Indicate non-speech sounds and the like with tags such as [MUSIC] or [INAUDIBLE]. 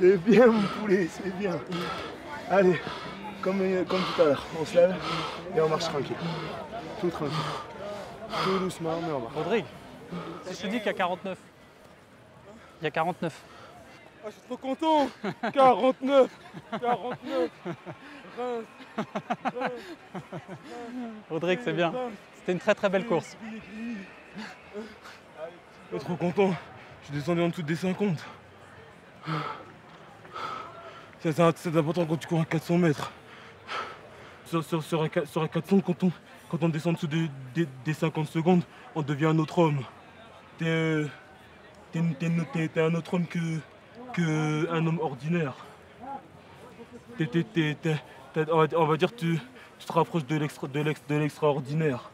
C'est bien mon poulet, c'est bien. Allez, comme, comme tout à l'heure, on se lève et on marche tranquille. Tout tranquille. Tout doucement, mais on va. Rodrigue, si je te dis qu'il y a 49. Il y a 49. Ah, je suis trop content [LAUGHS] 49 49 Rodrigue, c'est bien. C'était une très très belle course. Je suis trop content. Je suis descendu en dessous des 50. C'est important quand tu cours à 400 mètres. Sur, sur, sur, un, sur un 400, quand on, quand on descend en dessous des, des, des 50 secondes, on devient un autre homme. T'es t'es un autre homme que, un homme ordinaire. On, va, dire tu, tu te rapproches de l'extraordinaire.